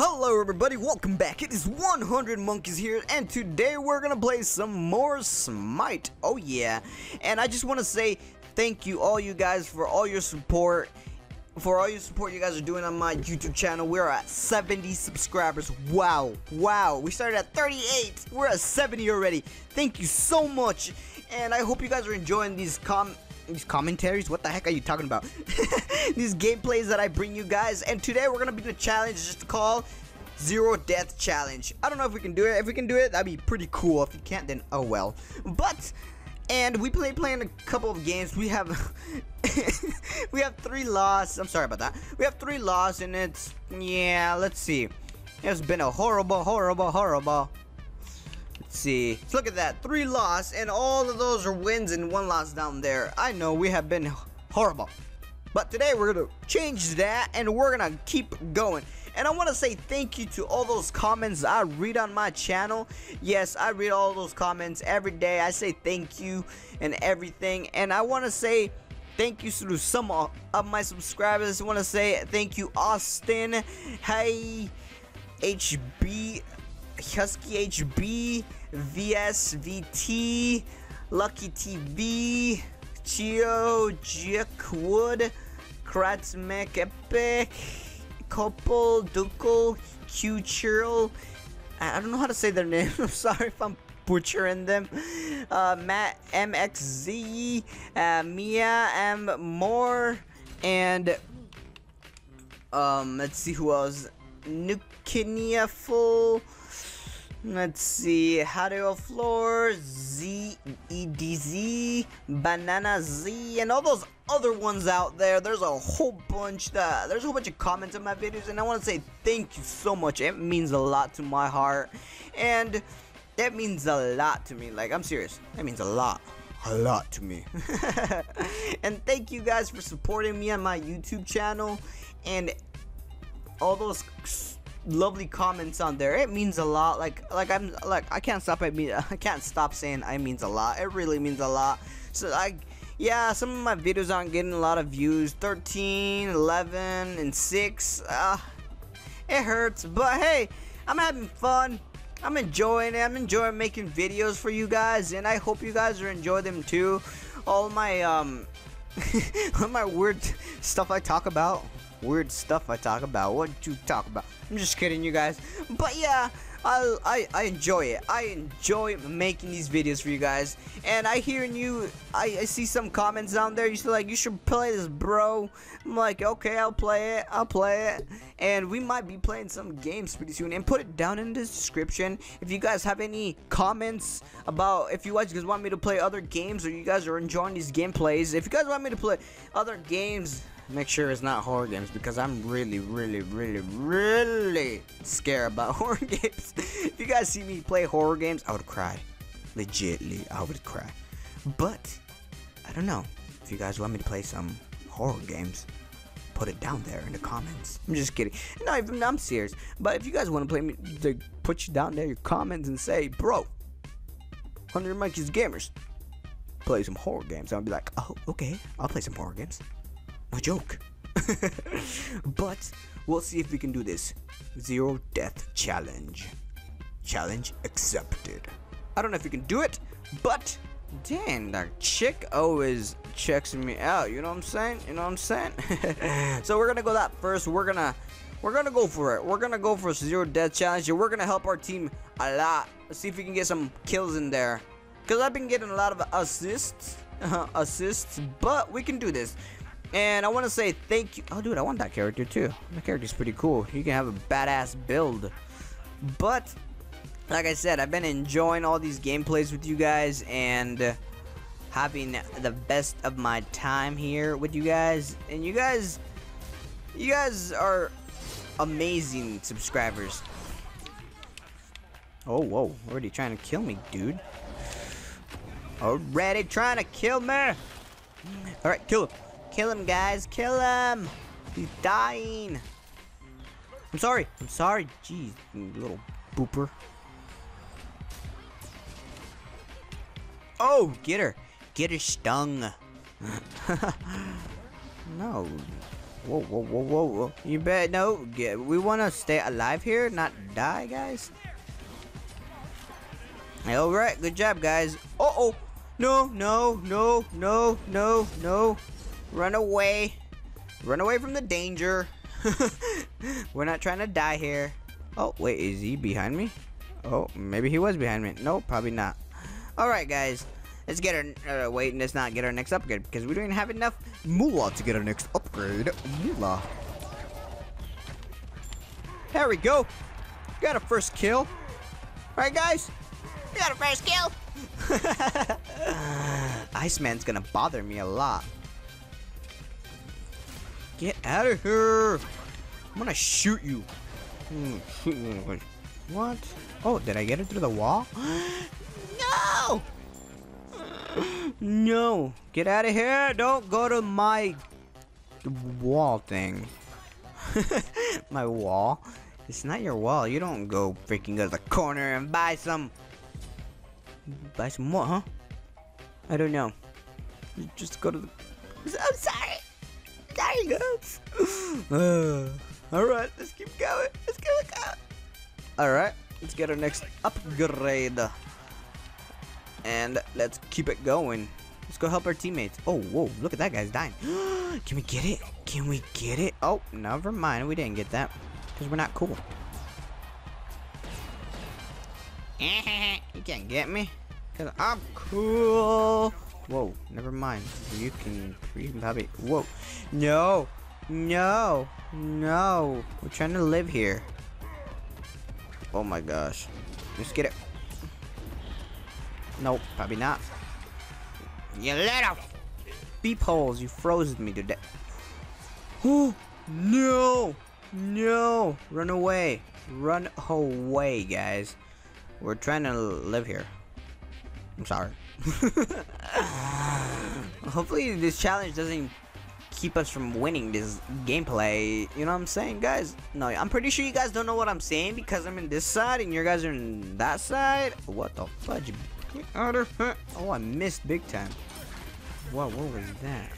Hello everybody, welcome back. It is 100 Monkeys here, and today we're gonna play some more Smite. Oh yeah, and I just want to say thank you all you guys for all your support. For all your support you guys are doing on my YouTube channel. We're at 70 subscribers. Wow, wow. We started at 38. We're at 70 already. Thank you so much. And I hope you guys are enjoying these com these commentaries. What the heck are you talking about? these gameplays that I bring you guys. And today we're gonna be the challenge just called Zero Death Challenge. I don't know if we can do it. If we can do it, that'd be pretty cool. If you can't, then oh well. But and we play playing a couple of games. We have we have three losses. I'm sorry about that. We have three losses, and it's yeah. Let's see. It's been a horrible, horrible, horrible. Let's see. Let's look at that. Three loss, and all of those are wins and one loss down there. I know we have been horrible. But today we're going to change that and we're going to keep going. And I want to say thank you to all those comments I read on my channel. Yes, I read all those comments every day. I say thank you and everything. And I want to say thank you to some of my subscribers. I want to say thank you, Austin. Hey, HB, Husky HB, VSVT, Lucky TV, Chio, Jackwood, Kratzmek Epic, Couple, Dukel, Q Churl. I don't know how to say their name. I'm sorry if I'm butchering them. Uh, Matt MXZ, uh, Mia M Moore, and um, let's see who else. Nukinia Full. Let's see, Hario Floor, Z, EDZ, Banana Z, and all those other ones out there. There's a whole bunch that there's a whole bunch of comments on my videos, and I want to say thank you so much. It means a lot to my heart, and that means a lot to me. Like I'm serious, that means a lot, a lot to me. and thank you guys for supporting me on my YouTube channel, and all those lovely comments on there. It means a lot. Like like I'm like I can't stop I mean I can't stop saying I means a lot. It really means a lot. So like yeah, some of my videos aren't getting a lot of views. 13, 11, and 6. Uh, it hurts, but hey, I'm having fun. I'm enjoying it. I'm enjoying making videos for you guys, and I hope you guys are enjoying them too. All my um, all my weird stuff I talk about weird stuff I talk about. What you talk about? I'm just kidding, you guys. But yeah, I, I, I enjoy it. I enjoy making these videos for you guys. And I hear you, I, I see some comments down there. You're like, you should play this, bro. I'm like, okay, I'll play it. I'll play it. And we might be playing some games pretty soon. And put it down in the description if you guys have any comments about if you guys want me to play other games or you guys are enjoying these gameplays. If you guys want me to play other games make sure it's not horror games because I'm really, really, really, really scared about horror games. if you guys see me play horror games, I would cry. Legitly, I would cry. But, I don't know. If you guys want me to play some horror games, put it down there in the comments. I'm just kidding. No, I'm serious. But if you guys want to play me, to put you down there your comments and say, bro, 100 Monkeys Gamers, play some horror games. I'll be like, oh, okay, I'll play some horror games. No joke. but we'll see if we can do this. Zero death challenge. Challenge accepted. I don't know if we can do it, but dang, that chick always checks me out. You know what I'm saying? You know what I'm saying? so we're gonna go that first. We're gonna we're gonna go for it. We're gonna go for zero death challenge. We're gonna help our team a lot. Let's see if we can get some kills in there. Cause I've been getting a lot of assists, assists, but we can do this. And I want to say thank you. Oh, dude, I want that character too. That character's pretty cool. You can have a badass build. But, like I said, I've been enjoying all these gameplays with you guys and having the best of my time here with you guys. And you guys, you guys are amazing subscribers. Oh, whoa. Already trying to kill me, dude. Already trying to kill me. Alright, kill him. Kill him, guys. Kill him. He's dying. I'm sorry. I'm sorry. Jeez, little booper. Oh, get her. Get her stung. no. Whoa, whoa, whoa, whoa, whoa. You bet. No, get, we want to stay alive here, not die, guys. All right, good job, guys. Uh oh. No, no, no, no, no, no. Run away. Run away from the danger. We're not trying to die here. Oh, wait, is he behind me? Oh, maybe he was behind me. No, probably not. All right, guys. Let's get our, uh, wait, and let's not get our next upgrade because we don't have enough moolah to get our next upgrade. Moolah. There we go. Got a first kill. All right, guys. We got a first kill. Iceman's gonna bother me a lot. Get out of here. I'm gonna shoot you. Hmm, what? Oh, did I get it through the wall? no! No! Get out of here! Don't go to my wall thing. my wall? It's not your wall. You don't go freaking go to the corner and buy some. Buy some what, huh? I don't know. Just go to the. I'm sorry! Sorry, guys! Uh, Alright, let's keep going. Let's keep going. Alright, let's get our next upgrade. And let's keep it going. Let's go help our teammates. Oh, whoa, look at that guy's dying. Can we get it? Can we get it? Oh, never mind. We didn't get that. Because we're not cool. you can't get me. Because I'm cool. Whoa, never mind. You can probably... Whoa. No. No. No. We're trying to live here. Oh my gosh. Let's get it. Nope, probably not. You little beep holes, you froze me to death. Oh, no! No! Run away. Run away, guys. We're trying to live here. I'm sorry. Hopefully this challenge doesn't keep us from winning this gameplay. You know what I'm saying, guys? No, I'm pretty sure you guys don't know what I'm saying because I'm in this side and you guys are in that side. What the fudge? Oh, I missed big time. What, what was that?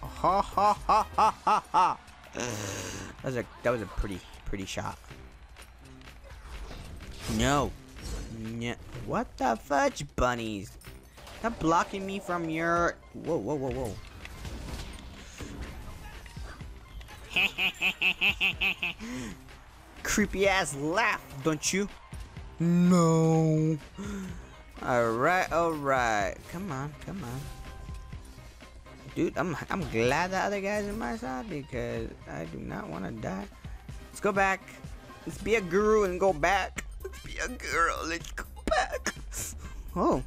Ha ha ha ha ha ha. That was a that was a pretty pretty shot. No. No. What the fudge bunnies? Stop blocking me from your Whoa whoa whoa whoa. Creepy ass laugh, don't you? No. Alright, alright. Come on, come on. Dude, I'm I'm glad the other guy's in my side because I do not want to die. Let's go back. Let's be a guru and go back. Be a girl. Let's go back. Oh.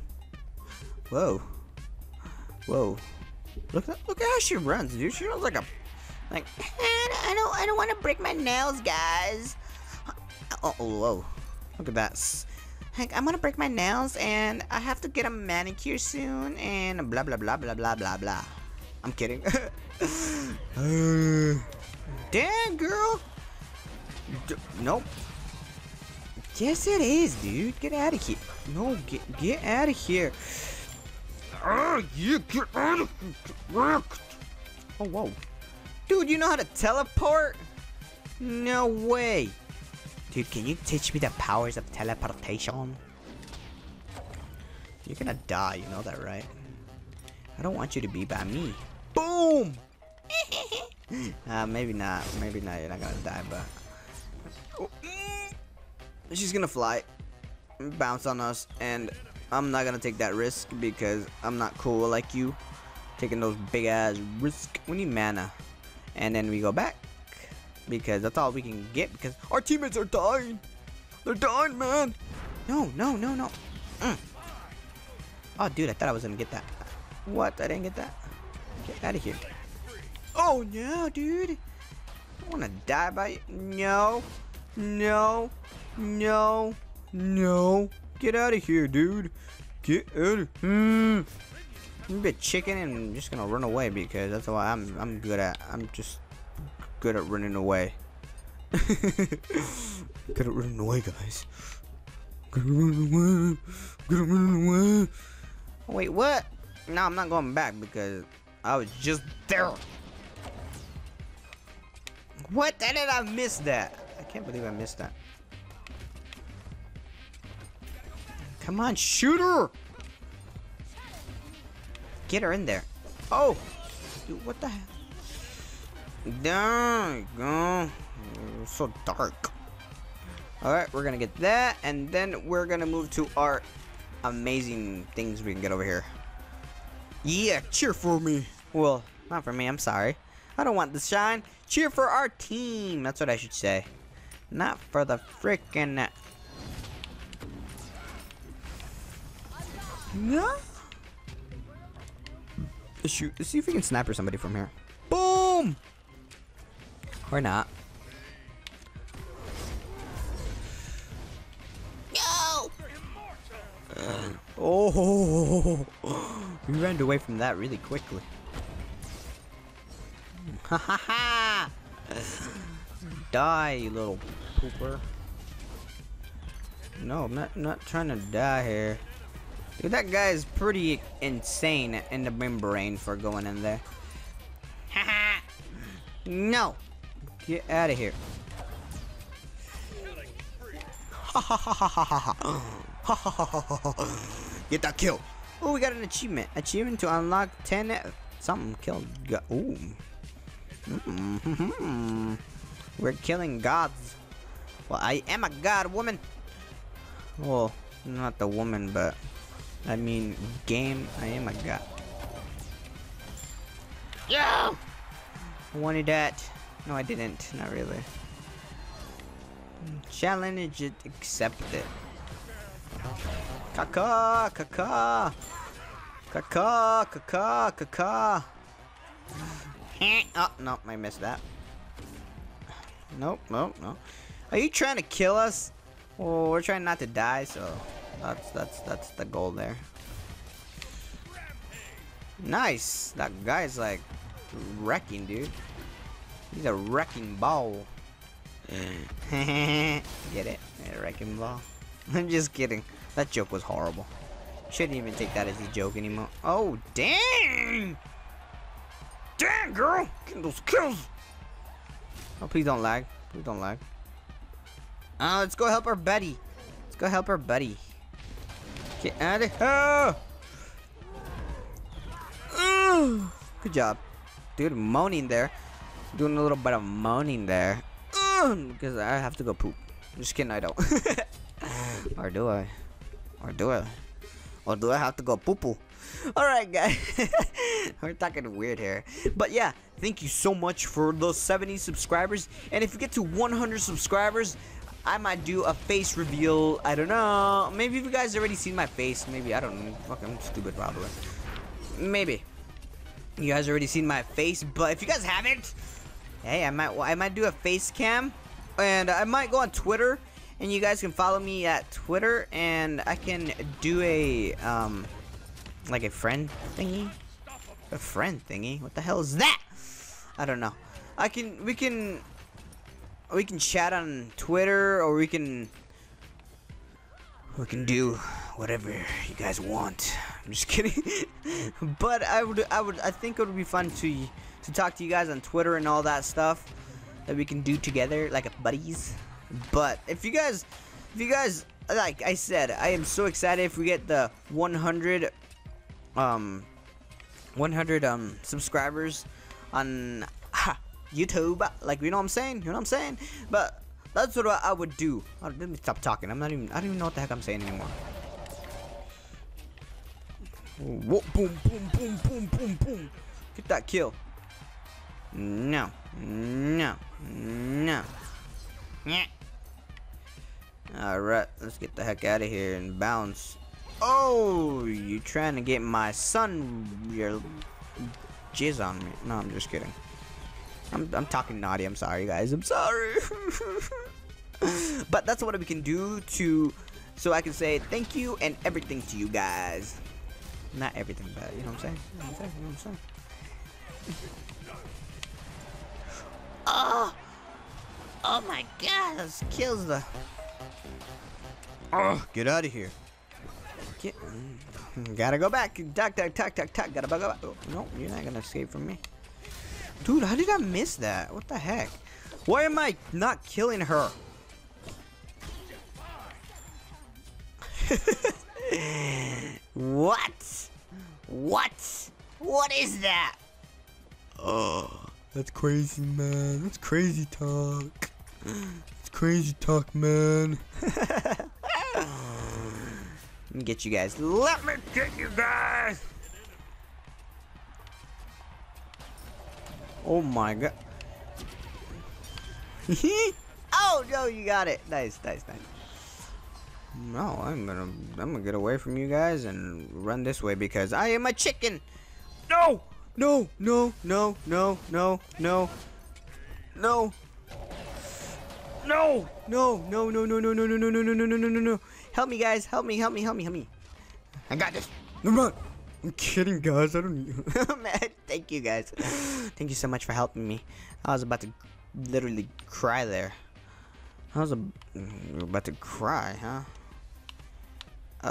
Whoa. Whoa. Look at look at how she runs, dude. She runs like a like, I don't, I don't want to break my nails, guys. Oh, oh, whoa. Look at that. Like, I'm gonna break my nails and I have to get a manicure soon and blah blah blah blah blah blah blah. I'm kidding. Uh, damn, girl. D nope. Yes, it is, dude. Get out of here. No, get get out of here. Oh, you get out of here. Oh, whoa. Dude, you know how to teleport? No way. Dude, can you teach me the powers of teleportation? You're gonna die, you know that, right? I don't want you to be by me. Boom! uh, maybe not. Maybe not. You're not gonna die, but... She's gonna fly, bounce on us, and I'm not gonna take that risk because I'm not cool like you. Taking those big ass risks. We need mana and then we go back because that's all we can get because our teammates are dying. They're dying, man. No, no, no, no. Mm. Oh, dude, I thought I was gonna get that. What? I didn't get that. Get out of here. Oh no, dude. I wanna die by you. No, no, no, no. Get out of here, dude. Get out of here. Hmm. I'm a bit chicken and I'm just gonna run away because that's what I'm I'm good at. I'm just good at running away. good at running away, guys. Good at running away. Good at running away. Wait, what? No, I'm not going back because I was just there. What? How did I miss that? I can't believe I missed that. Come on, shoot her! Get her in there. Oh! Dude, what the hell? There go. So dark. Alright, we're gonna get that, and then we're gonna move to our amazing things we can get over here. Yeah, cheer for me. Well, not for me, I'm sorry. I don't want the shine. Cheer for our team. That's what I should say. Not for the frickin' No. Let's shoot. Let's see if we can sniper somebody from here. Boom. Or not. No. oh, we ran away from that really quickly. Ha ha ha! Die, you little pooper. No, I'm not not trying to die here. That guy is pretty insane in the membrane for going in there. Haha! no! Get out of here. Get that kill. Oh, we got an achievement. Achievement to unlock 10 something killed. Ooh. Mm -hmm. We're killing gods. Well, I am a god woman. Well, not the woman, but I mean, game, I am a god. Yo! I wanted that. No, I didn't. Not really. Challenge it, accept it. Kaka, kaka. Kaka, kaka, kaka. oh, no, I missed that. Nope, nope, no. Are you trying to kill us? Well, we're trying not to die, so that's that's that's the goal there. Nice. That guy's like wrecking, dude. He's a wrecking ball. Get it? A wrecking ball. I'm just kidding. That joke was horrible. Shouldn't even take that as a joke anymore. Oh, dang! Dang, girl! Get those kills! Oh, please don't lag. Please don't lag. Uh, let's go help our buddy. Let's go help our buddy. Get out of here! Good job. Dude, moaning there. Doing a little bit of moaning there. Because I have to go poop. Just kidding, I don't. or do I? Or do I? Or do I have to go poo poo? Alright, guys. We're talking weird here. But yeah, thank you so much for those 70 subscribers. And if you get to 100 subscribers, I might do a face reveal. I don't know. Maybe you guys already seen my face. Maybe. I don't know. Fuck, I'm stupid probably. Maybe. You guys already seen my face. But if you guys haven't, hey, I might I might do a face cam. And I might go on Twitter. And you guys can follow me at Twitter. And I can do a, um, like a friend thingy. A friend thingy? What the hell is that? I don't know. I can, we can we can chat on Twitter or we can we can do whatever you guys want. I'm just kidding. but I would I would I think it would be fun to to talk to you guys on Twitter and all that stuff that we can do together like buddies. But if you guys if you guys like I said, I am so excited if we get the 100 um 100 um subscribers on YouTube. Like, you know what I'm saying? You know what I'm saying? But that's what I would do. Oh, let me stop talking. I'm not even, I don't even know what the heck I'm saying anymore. Whoa, boom, boom, boom, boom, boom, boom. Get that kill. No. No. No. Yeah. Alright, let's get the heck out of here and bounce. Oh, you trying to get my son your jizz on me. No, I'm just kidding. I'm, I'm talking naughty. I'm sorry, guys. I'm sorry. but that's what we can do to, so I can say thank you and everything to you guys. Not everything, but you know what I'm saying? You know what I'm saying? You know what I'm saying? oh! Oh my god, this kills the... Oh, get out of here. Get... Gotta go back. Tuck, tuck, tuck, tuck, tuck. Gotta go back. Oh, no, you're not gonna escape from me. Dude, how did I miss that? What the heck? Why am I not killing her? what? What? What is that? Oh, that's crazy, man. That's crazy talk. It's crazy talk, man. Let me get you guys. Let me get you guys. Oh my god. oh no, you got it. Nice, nice, nice. No, I'm gonna I'm gonna get away from you guys and run this way because I am a chicken. No! No, no, no, no, no, no. No. No! No, no, no, no, no, no, no, no, no, no, no, no, no, no. Help me guys, help me, help me, help me, help me. I got this. No, run. I'm kidding, guys. I don't. Man, thank you, guys. Thank you so much for helping me. I was about to literally cry there. I was about to cry, huh? Uh,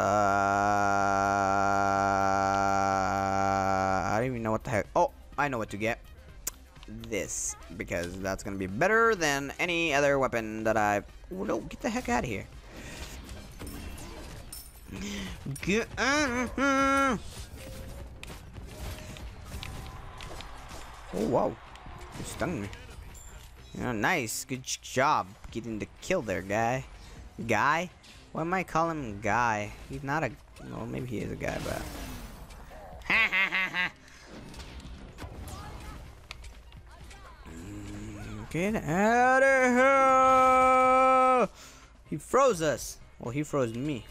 I don't even know what the heck. Oh, I know what to get. This because that's gonna be better than any other weapon that I've. Oh no! Get the heck out of here. Get out of here. Oh, wow. You stung me. Yeah, nice. Good job getting the kill there, guy. Guy? Why am I calling him guy? He's not a... Well, maybe he is a guy, but... Get out of here! He froze us. Well, he froze me.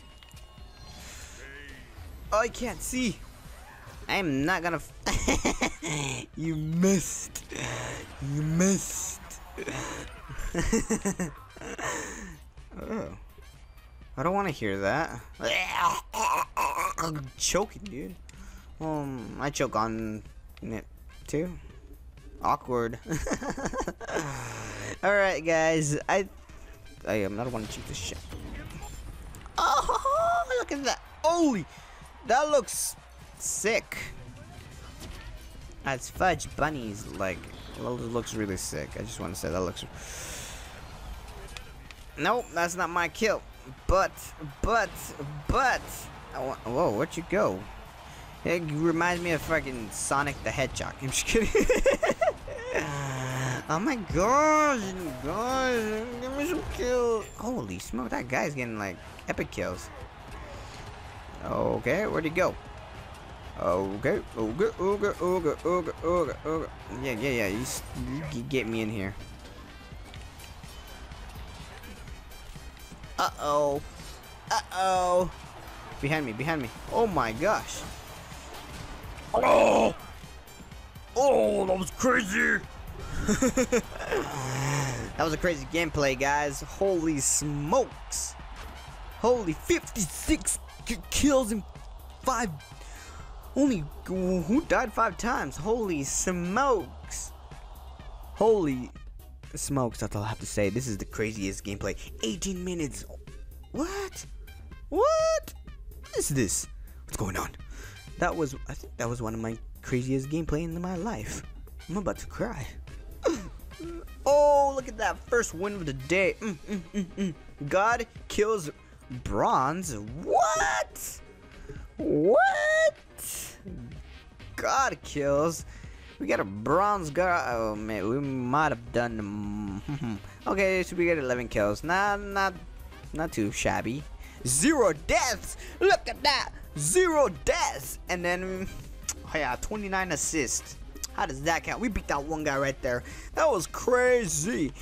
I can't see. I'm not gonna. you missed. You missed. oh. I don't want to hear that. I'm choking, dude. Um, I choke on it too. Awkward. Alright, guys. I I am not want to cheat this shit. Oh, look at that. Holy. That looks sick. That's fudge bunnies. Like, it looks really sick. I just want to say that looks. Nope, that's not my kill. But, but, but. Whoa, where'd you go? It reminds me of fucking Sonic the Hedgehog. I'm just kidding. Oh, oh my gosh, give me some kills. Holy smoke, that guy's getting like epic kills. Okay, where'd he go? Okay, okay, okay, okay, okay, okay, okay. Yeah, yeah, yeah. You, you get me in here. Uh oh. Uh oh. Behind me, behind me. Oh my gosh. Oh! Oh, that was crazy! that was a crazy gameplay, guys. Holy smokes! Holy 56 kills in five only who died five times? Holy smokes! Holy smokes! That's all I have to say. This is the craziest gameplay. 18 minutes. What? What? What is this? What's going on? That was I think that was one of my craziest gameplay in my life. I'm about to cry. oh, look at that first win of the day. Mm, mm, mm, mm. God kills bronze. What? What? God kills. We got a bronze guard. Oh man, we might have done. okay, so we get 11 kills. Not, not, not too shabby. Zero deaths. Look at that. Zero deaths. And then, oh yeah, 29 assists. How does that count? We beat that one guy right there. That was crazy.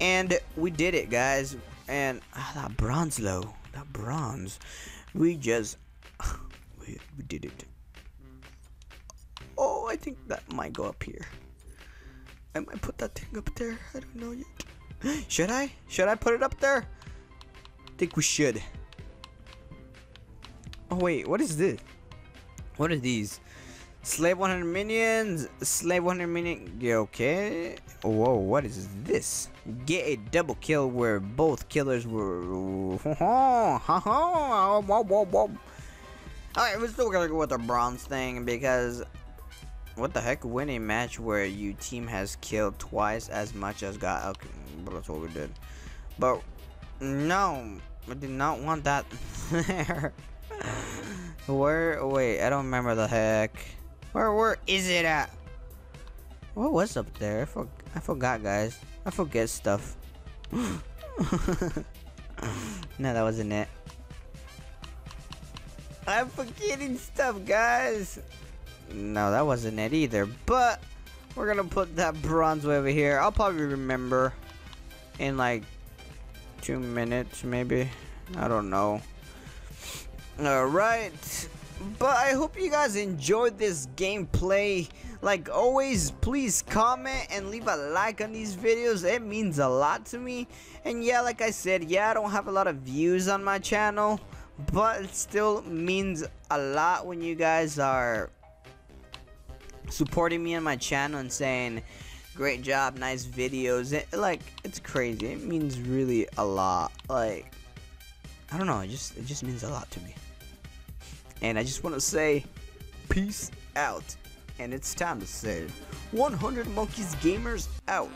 And we did it, guys. And ah, that bronze, low. That bronze. We just, we, we did it. Oh, I think that might go up here. I might put that thing up there. I don't know yet. Should I? Should I put it up there? I think we should. Oh wait, what is this? What are these? Slave 100 minions, slave 100 minion. Okay. Whoa, what is this? Get a double kill where both killers were. Alright, we're still gonna go with the bronze thing because what the heck? Win a match where you team has killed twice as much as God. Okay, that's what we did. But no, I did not want that there. where? Wait, I don't remember the heck. Where? Where is it at? What was up there? I, for, I forgot, guys. I forget stuff. no, that wasn't it. I'm forgetting stuff, guys. No, that wasn't it either. But we're gonna put that bronze way over here. I'll probably remember in like two minutes, maybe. I don't know. Alright. But I hope you guys enjoyed this gameplay. Like always, please comment and leave a like on these videos. It means a lot to me. And yeah, like I said, yeah, I don't have a lot of views on my channel. But it still means a lot when you guys are supporting me on my channel and saying great job nice videos. It, like it's crazy. It means really a lot. Like I don't know it just it just means a lot to me. And I just want to say peace out. And it's time to say 100 monkeys gamers out